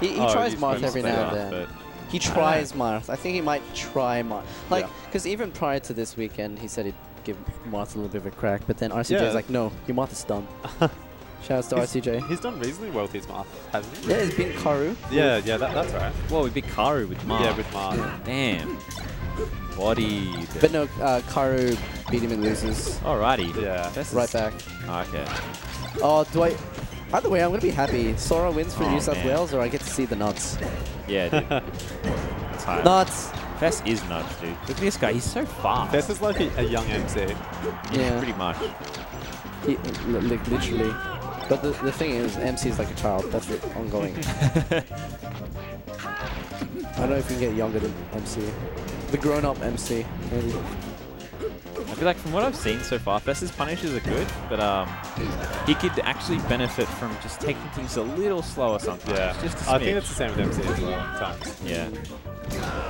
He, he Oh, tries he's Marth every now and then. He tries Marth. I think he might try Marth. Like, Yeah. because even prior to this weekend, he said he'd give Marth a little bit of a crack, but then RCJ Yeah. like, no, your Marth is dumb. Shouts to He's- RCJ. He's done reasonably well with his Marth, hasn't he? Yeah, it's been Karu. Yeah, yeah, that, that's right. Well, we beat Karu with Marth. Yeah, with Marth. Damn. Bodied. But no, uh, Karu beat him and loses. Alrighty. Yeah. This Right back. Oh, okay. Oh, do I... Either way, I'm going to be happy. Sora wins for Oh, New South man. Wales, or I get to see the nuts. Yeah, dude. It's hard. Nuts! Fess is nuts, dude. Look at this guy. He's so fast. This is like a, a young MC. Yeah. Pretty much. He, li- li- literally. But the, the thing is, MC is like a child. That's it, ongoing. I don't know if you can get younger than MC. The grown-up MC, maybe. I feel like from what I've seen so far, Fess's punishes are good, but um, he could actually benefit from just taking things a little slower sometimes. Yeah. Just a I think it's the same with MC as well, times. Yeah.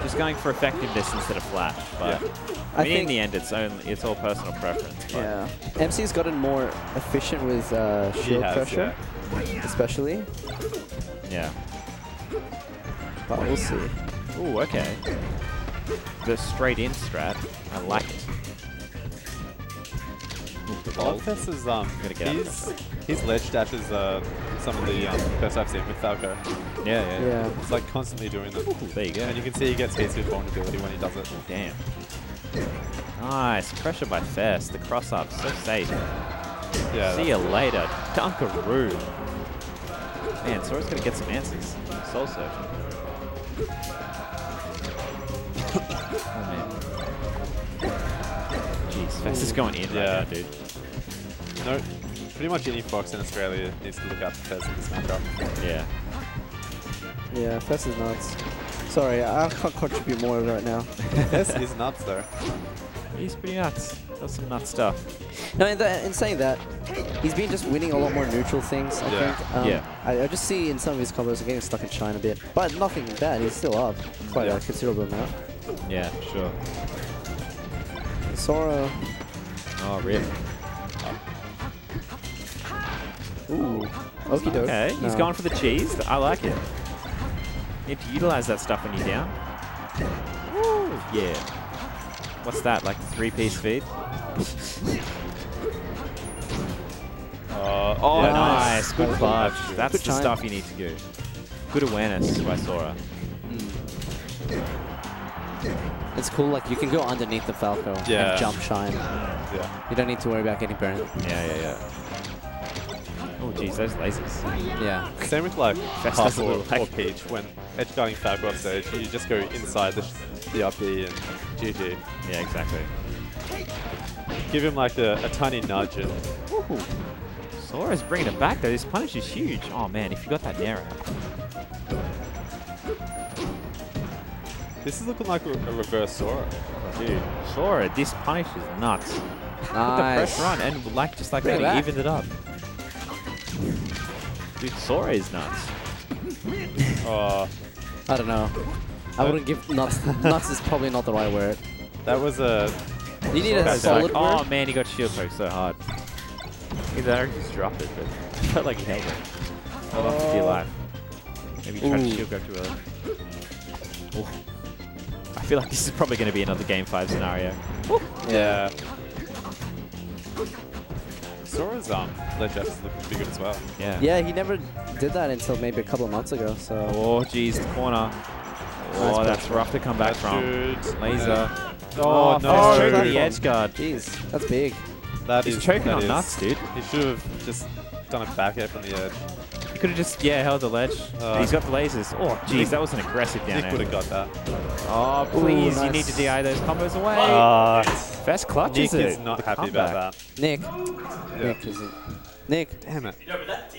Just going for effectiveness instead of flash. But Yeah. I I mean, in the end, it's only it's all personal preference. But Yeah. MC's gotten more efficient with uh, shield has, pressure, especially. yeah. But we'll see. Ooh, okay. The straight in strat. I like it. Logfest is um, Gotta get out of his, his ledge dashes are some of the um, best I've seen with Falco. Yeah, yeah. Yeah. It's like constantly doing them. Ooh, there you go. And you can see he gets hits with vulnerability when he does it. Damn. Nice. Pressure by Fess. The cross up. So safe. Yeah. See you later. Dunkaroo. Man, Sora's going to get some answers. Soul searching. oh, man. Jeez, Fess is going in Yeah. right now, dude. No, pretty much any Fox in Australia needs to look out for Fess in this matchup. Yeah. Yeah, Fess is nuts. Sorry, I can't contribute more right now. Fess is nuts though. He's pretty nuts. Does some nuts stuff. No, in, the, in saying that, he's been just winning a lot more neutral things, I Yeah. think. Um, Yeah. I, I just see in some of his combos are getting stuck in China a bit. But nothing bad, he's still up quite Yeah. a considerable amount. Yeah, sure. Sora, Oh, really? Ooh, okie doke. Okay, he's going for the cheese. I like it. You need to utilize that stuff when you're down. Woo, yeah. What's that, like three-piece feed? Uh, Oh, yeah, nice. Good That's clutch. good. That's Good the time. stuff you need to do. Good awareness by Sora. It's cool, like you can go underneath the Falco Yeah. and jump shine. Yeah. You don't need to worry about getting burned. Yeah, yeah, yeah. Oh, geez, those lasers. Yeah. Same with like Fest Puff a or, little hack. or Peach when edge guarding Falco off stage, you just go inside the, the up B and GG. Yeah, exactly. Give him like a, a tiny nudge and Ooh. Sora's bringing it back, though. This punish is huge. Oh, man, if you got that Nair this is looking like a, a reverse Sora. Dude, Sora, this punish is nuts. Put the Nice. pressure on, and like just like Bring that, he evened it up. Dude, Sora is nuts. Oh, I don't know. I wouldn't give nuts. nuts is probably not the right word. that was a You need a Guys are solid like, oh man, he got shield poked so hard. Either that just dropped it, but it felt like he held it. Hold on for dear Oh. life. Maybe he tried to Ooh. shield grab too early. Ooh. I feel like this is probably going to be another game five scenario. yeah. Sora's um ledge dash is looking pretty good as well. Yeah. Yeah, he never did that until maybe a couple of months ago. So Oh, geez, the corner. Oh, Nice that's rough to come back That's from. good. Laser. Oh, Oh, no. no. Oh, choking that the one. edge guard. jeez, that's big. That He's is- choking that on is- nuts, dude. He should have just done a back air from the edge. He could have just, yeah, held the ledge. Uh, He's got the lasers. Oh, jeez, that was an aggressive down Nick would have got that. Oh, please, you nice. need to DI those combos away. Uh, Best clutches Nick it. is not The happy comeback. about that. Nick, Yeah. Nick isn't. Nick, Damn it.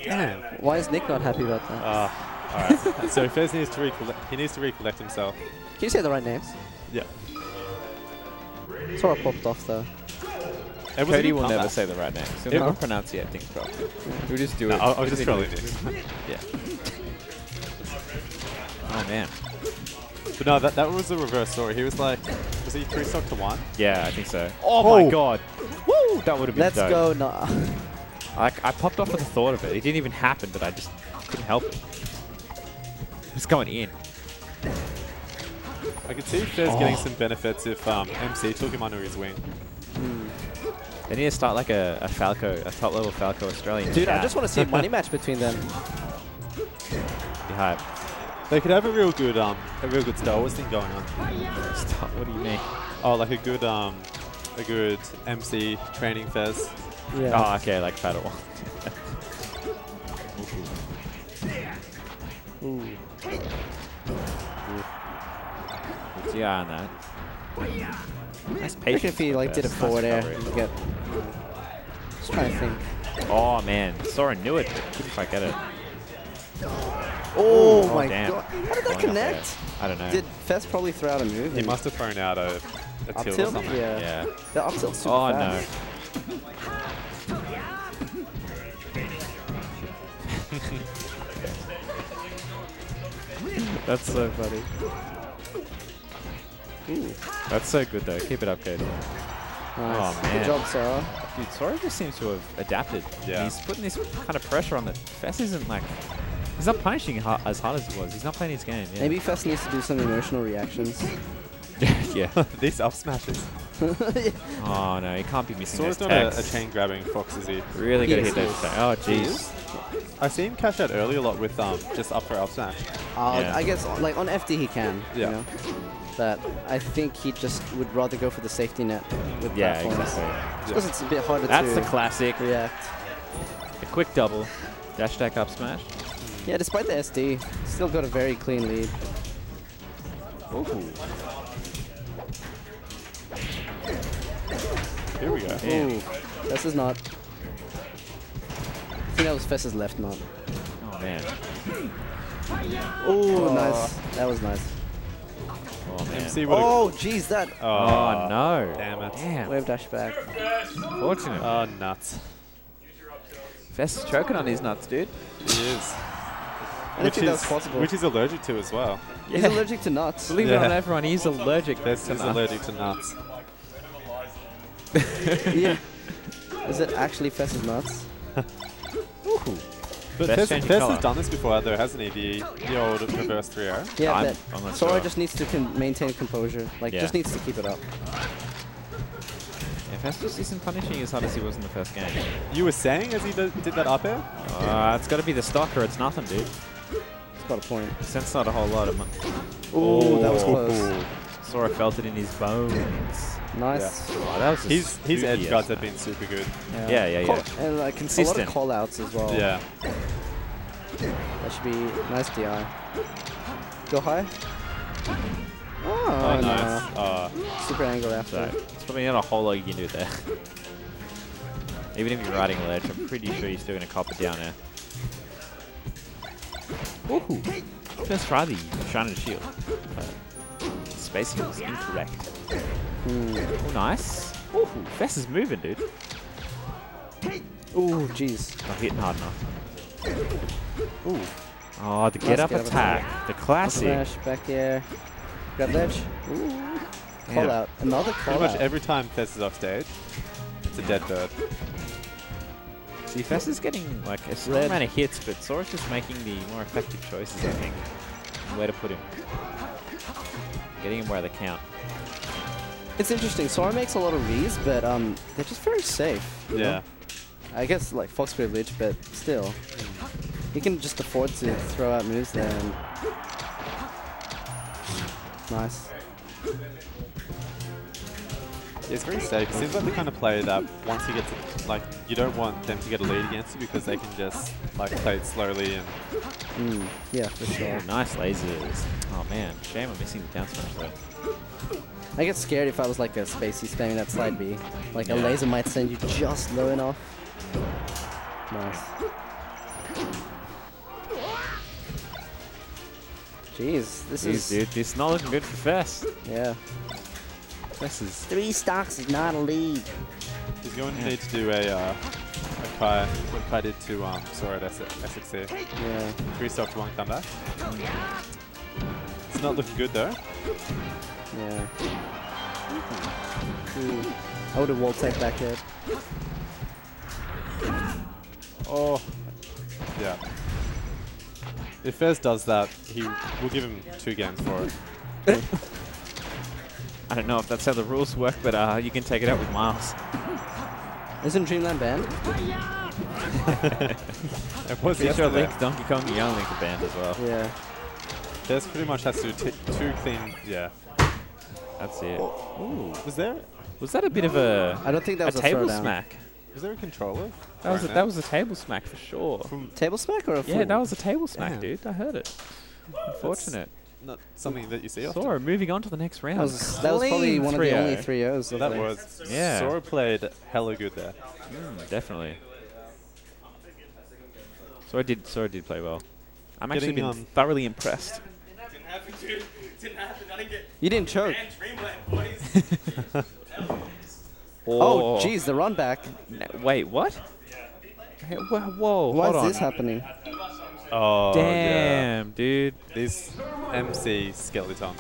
Damn. why is Nick not happy about that? Uh, Alright. so Fess needs to recollect he needs to recollect himself. Can you say the right names? Yeah. Sora popped off though. It Cody good will never say the right name. He'll It- never pronunciate things properly. He'll just do No, it. I, I was just trolling individually. this. Yeah. Oh, man. But no, that, that was the reverse story. He was like, was he three stock to one? Yeah, I think so. Oh, my Oh. god. Woo! That would have been Let's dope. go. No. I, I popped off at the thought of it. It didn't even happen, but I just couldn't help it. It's going in. I could see Fess Oh. getting some benefits if um, MC took him under his wing. They need to start like a, a Falco, a top level Falco Australian. Dude, I just want to see a money match between them. Be hype. They could have a real good um, a real good Star Wars thing going on. Stop. What do you mean? Oh, like a good um, a good MC training Fess. Yeah. Oh, okay, like paddle. Ooh. Good DI on that. Nice I think patience. if he like did a forward nice air, recovery. he'd get. Just trying to think. Oh man, Sora knew it. but Good if I get it. Oh, Oh, my damn. god! How did that connect? I don't know. Did Fess probably throw out a move? He must have thrown out a, a Up tilt or something. Yeah. yeah. The up tilt's super Oh fast. no. That's so funny. Ooh, That's so good though. Keep it up, Cody. nice. Oh, man. Good job, Sora. Dude, Sora just seems to have adapted. Yeah. He's putting this kind of pressure on that. Fess isn't like. He's not punishing ha- as hard as he was. He's not playing his game. Yeah. Maybe Fess needs to do some emotional reactions. yeah. These up smashes. Oh no, he can't be missing Sora's those not a, a chain grabbing fox, is he? Really gotta Yes, hit he those Oh jeez. I see him cash out early a lot with um just up for up smash. Uh, Yeah. I guess like on FD he can. Yeah. You know? But I think he just would rather go for the safety net with Yeah, platforms. exactly. Because it's a bit harder That's to the classic. react. A quick double. Dash attack up smash. Yeah, despite the SD, still got a very clean lead. Ooh. Here we go. Damn. Ooh, this is not. I think that was Fess's left knot. Oh man. Oh, nice. That was nice. Oh man. MC would have. Oh, jeez, that Oh, oh no. Damn it. Damn. wave dash back. Fortunate. Oh, nuts. Fess is choking on his nuts, dude. He is. I Which think that is, possible. which he's allergic to as well. He's allergic to nuts. Believe it or not, everyone, he's allergic Fess to is nuts. allergic to nuts. yeah. Is it actually Fess's nuts? Ooh. But Fess Fess, changing Fez colour. has done this before, though, hasn't he? The, the old reverse 3 0. Yeah, I'm- but I'm not Sora sure. just needs to con- maintain composure. Like, Yeah. just needs to keep it up. Yeah, Fess just isn't punishing as hard as he was in the first game. You were saying as he did, did that up air? Uh, it's got to be the stock or it's nothing, dude. It's got a point. Sense not a whole lot of. Mo- Ooh, that was close. Sora felt it in his bones. Nice. Oh, that was a His, his edge guards have been super good. Yeah, yeah, Call- yeah. and like a lot Consistent. of call outs as well. Yeah. That should be nice DI. Go high. Oh, Oh, no. nice. Uh, Super angle after. So, it's probably not a whole lot you can do there. Even if you're riding ledge, I'm pretty sure you're still going to cop it down there. Ooh. Let's try the Shining Shield. Uh, space was incorrect. Hmm. Oh, nice. Ooh, Fess is moving, dude. Ooh, jeez. Not hitting hard enough. Ooh. Oh, the Nice get up get up attack. The classic. Smash back air. Grab ledge. Ooh. Call Yeah. out. Another call pretty much out. every time Fess is off stage, it's a dead bird. See, Fess is getting like a small amount of hits, but Sora's just making the more effective choices, I think. Where to put him. Getting him where they count. It's interesting. Sora makes a lot of reads, but um, they're just very safe. you know? Yeah. I guess like Fox Privilege, but still. He can just afford to throw out moves there and... Nice. It's very safe. It seems like the kind of player that once he gets, like, you don't want them to get a lead against you because they can just, like, play it slowly and Mm, yeah, for sure. Nice lasers. Oh man, shame I'm missing the down smash though. I get scared if I was like a spacey spamming that slide B. Like a laser might send you just low enough. Nice. Jeez, this Jeez, is dude, this is not looking good for Fess. yeah. Fess is Three stocks is not a lead. he's going to Yeah. need to do a, uh, a Kai, what Kai did to um, Sora at S- SXC. Yeah. Three stocks, one comeback. It's not looking good, though. Yeah. Ooh. I would have wall tech back there. Oh. Yeah. If Fess does that, he will give him two games for it. I don't know if that's how the rules work, but uh, you can take it out with Miles. Isn't Dreamland banned? It was Pretty sure. Link, Donkey Kong, and Young Link are banned as well. Yeah. Fess pretty much has to do t- two things. Yeah. That's it. Ooh. Was there Was that a bit of a, I don't think that a was a, table throwdown. smack? was there a controller? That was a, right that was a table smack for sure. from Table smack or a Yeah, that was a table smack, Damn. dude. I heard it. Unfortunate. Not something that you see often. Sora moving on to the next round. That was, that was probably one of the 3-0. only three O's. That the- was Yeah. Sora played hella good there. Mm, definitely. Sora did. Sora did play well. I'm actually Getting, been um, thoroughly impressed. Didn't happen, dude. Didn't happen. I didn't get You didn't choke. banned Dreamland, boys. Oh, jeez, the run back. N- Wait, what? Hey, whoa, whoa Why hold is on. this happening? Oh Damn, dude. This MC skeleton.